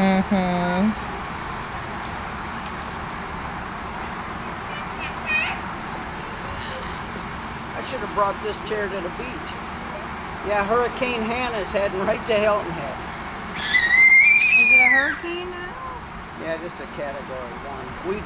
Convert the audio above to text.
Mm-hmm. I should have brought this chair to the beach. Yeah, Hurricane Hanna's heading right to Hilton Head. Is it a hurricane now? Yeah, this is a category one. Weed